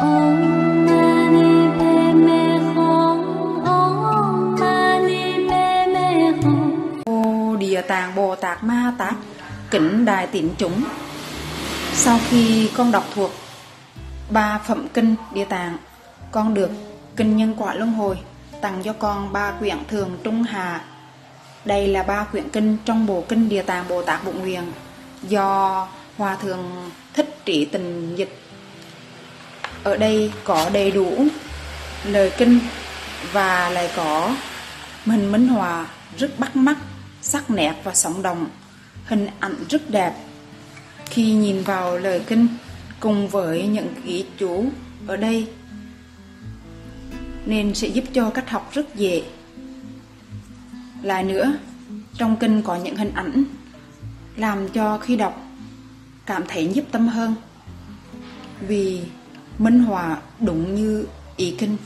Địa Tạng, Bồ Tát, Ma Tát, Kính Đại Tín Chúng Sau khi con đọc thuộc ba phẩm kinh Địa Tạng, Con được Kinh Nhân Quả Luân Hồi tặng cho con ba quyển thường trung Hà. đây là ba quyển kinh trong bộ kinh Địa Tạng Bồ Tát Bụng Nguyện do Hòa Thượng Thích Trị Tình dịch. Ở đây có đầy đủ lời kinh và lại có hình minh họa rất bắt mắt, sắc nét và sống động, hình ảnh rất đẹp. Khi nhìn vào lời kinh cùng với những ghi chú ở đây nên sẽ giúp cho cách học rất dễ. Lại nữa, trong kinh có những hình ảnh làm cho khi đọc cảm thấy nhíp tâm hơn vì minh họa đúng như ý kinh.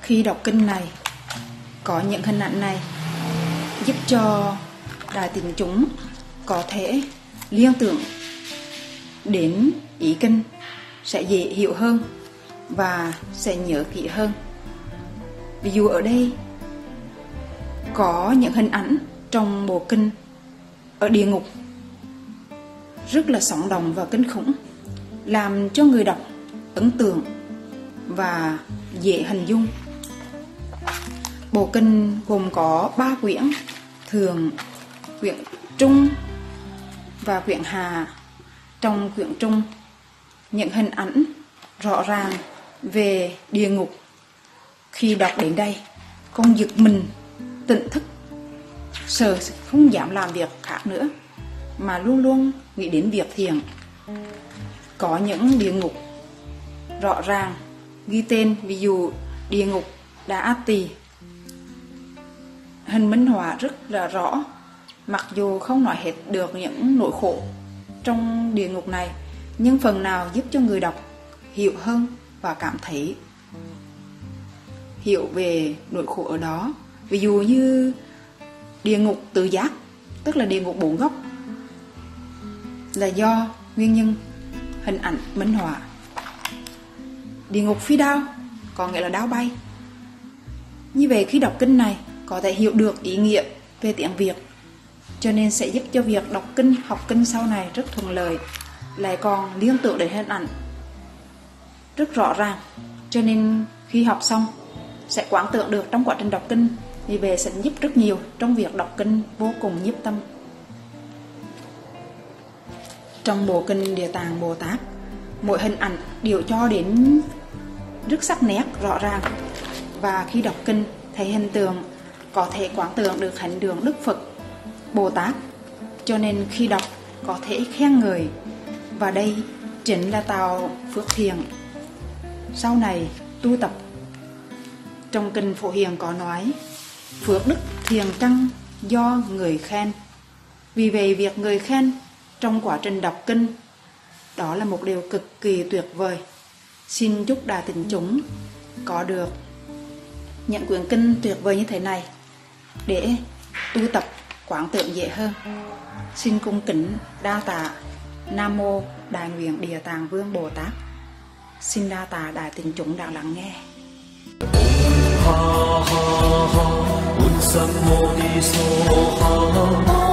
Khi đọc kinh này, có những hình ảnh này giúp cho đại tín chúng có thể liên tưởng đến ý kinh sẽ dễ hiểu hơn và sẽ nhớ kỹ hơn. Ví dụ ở đây có những hình ảnh trong bộ kinh ở địa ngục rất là sống động và kinh khủng làm cho người đọc ấn tượng và dễ hình dung. Bộ kinh gồm có ba quyển, thường, quyển trung và quyển hà. Trong quyển trung, những hình ảnh rõ ràng về địa ngục. Khi đọc đến đây, con giật mình, tỉnh thức, sợ không dám làm việc khác nữa, mà luôn luôn nghĩ đến việc thiền có những địa ngục rõ ràng ghi tên, ví dụ địa ngục đá át tỳ. Hình minh họa rất là rõ, mặc dù không nói hết được những nỗi khổ trong địa ngục này, nhưng phần nào giúp cho người đọc hiểu hơn và cảm thấy hiểu về nỗi khổ ở đó. Ví dụ như địa ngục tự giác, tức là địa ngục bốn góc là do nguyên nhân hình ảnh minh họa. Địa ngục phi đao, có nghĩa là đao bay. Như vậy khi đọc kinh này, có thể hiểu được ý nghĩa về tiếng Việt, cho nên sẽ giúp cho việc đọc kinh, học kinh sau này rất thuận lợi, lại còn liên tưởng đến hình ảnh. Rất rõ ràng, cho nên khi học xong, sẽ quán tưởng được trong quá trình đọc kinh, vì về sẽ giúp rất nhiều trong việc đọc kinh vô cùng nhiếp tâm trong bộ kinh địa tạng bồ tát, mỗi hình ảnh đều cho đến rất sắc nét, rõ ràng. Và khi đọc kinh, thấy hình tượng, có thể quán tưởng được hạnh đường đức phật, bồ tát. Cho nên khi đọc, có thể khen người và đây chính là tạo phước thiện. Sau này, tu tập. Trong kinh phổ hiền có nói, phước đức thiền trăng do người khen. Vì vậy, việc người khen trong quá trình đọc kinh đó là một điều cực kỳ tuyệt vời. Xin chúc đà tình chúng có được những quyển kinh tuyệt vời như thế này để tu tập quán tượng dễ hơn. Xin cung kính đa tạ nam mô đại nguyện địa tạng vương bồ tát. Xin đa tạ đại tình chúng đã lắng nghe. Ha ha ha, un sam so ha.